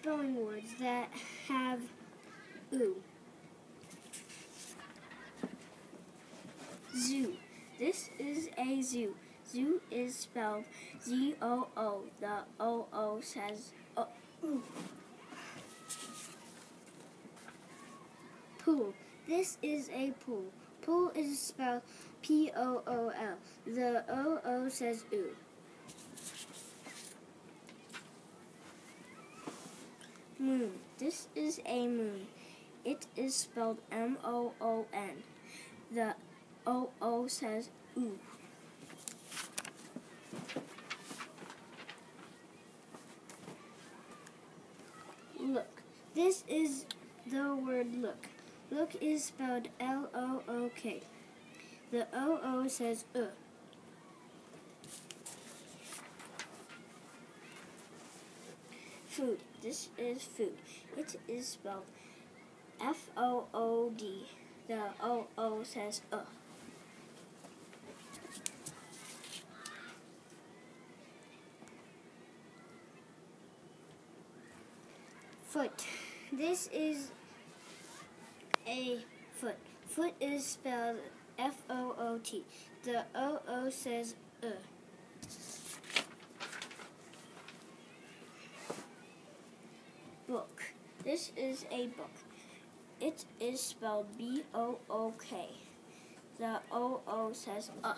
spelling words that have oo. Zoo. This is a zoo. Zoo is spelled Z O O. The O O says uh, ooh. Pool. This is a pool. Pool is spelled P O O L. The O O says oo. Moon. This is a moon. It is spelled M O O N. The O O says ooh. Look. This is the word look. Look is spelled L O O K. The O O says uh. Food. This is food. It is spelled F O O D. The O O says uh. Foot. This is a foot. Foot is spelled F O O T. The O O says uh. Book. This is a book. It is spelled B O O K. The O O says uh.